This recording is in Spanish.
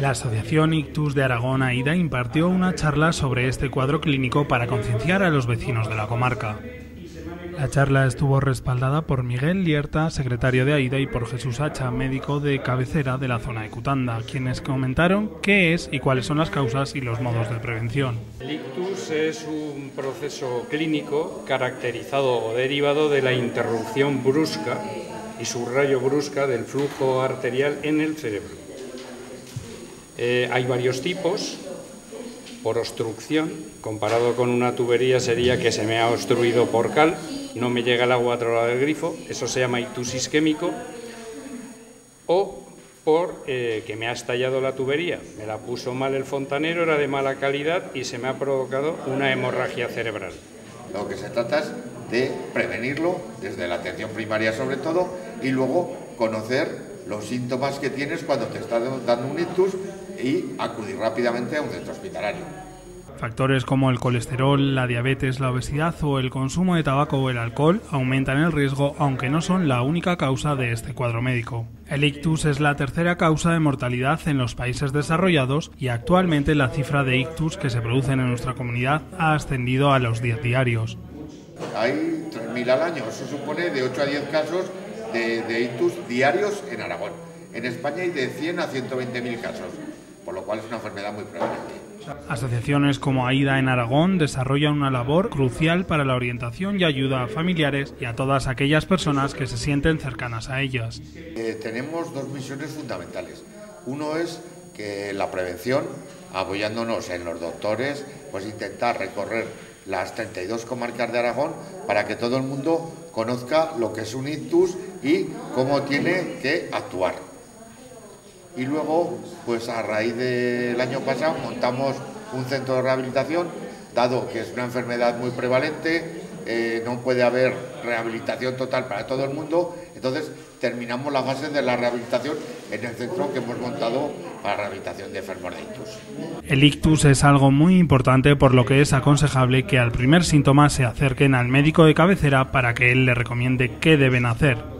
La Asociación Ictus de Aragón AIDA impartió una charla sobre este cuadro clínico para concienciar a los vecinos de la comarca. La charla estuvo respaldada por Miguel Lierta, secretario de AIDA, y por Jesús Hacha, médico de cabecera de la zona de Cutanda, quienes comentaron qué es y cuáles son las causas y los modos de prevención. El ictus es un proceso clínico caracterizado o derivado de la interrupción brusca y subrayo brusca del flujo arterial en el cerebro. Eh, hay varios tipos. Por obstrucción, comparado con una tubería sería que se me ha obstruido por cal, no me llega el agua a otro lado del grifo, eso se llama ictus isquémico. O por eh, que me ha estallado la tubería, me la puso mal el fontanero, era de mala calidad y se me ha provocado una hemorragia cerebral. Lo que se trata es de prevenirlo desde la atención primaria sobre todo y luego conocer los síntomas que tienes cuando te está dando un ictus y acudir rápidamente a un centro hospitalario. Factores como el colesterol, la diabetes, la obesidad o el consumo de tabaco o el alcohol aumentan el riesgo, aunque no son la única causa de este cuadro médico. El ictus es la tercera causa de mortalidad en los países desarrollados y actualmente la cifra de ictus que se producen en nuestra comunidad ha ascendido a los 10 diarios. Hay 3.000 al año, eso supone de 8 a 10 casos de, de ictus diarios en Aragón. En España hay de 100 a 120.000 casos por lo cual es una enfermedad muy prevalente. Asociaciones como AIDA en Aragón desarrollan una labor crucial para la orientación y ayuda a familiares y a todas aquellas personas que se sienten cercanas a ellas. Eh, tenemos dos misiones fundamentales. Uno es que la prevención, apoyándonos en los doctores, pues intentar recorrer las 32 comarcas de Aragón para que todo el mundo conozca lo que es un ictus y cómo tiene que actuar y luego, pues a raíz del año pasado montamos un centro de rehabilitación, dado que es una enfermedad muy prevalente, eh, no puede haber rehabilitación total para todo el mundo, entonces terminamos la fase de la rehabilitación en el centro que hemos montado para rehabilitación de enfermos de ictus. El ictus es algo muy importante por lo que es aconsejable que al primer síntoma se acerquen al médico de cabecera para que él le recomiende qué deben hacer.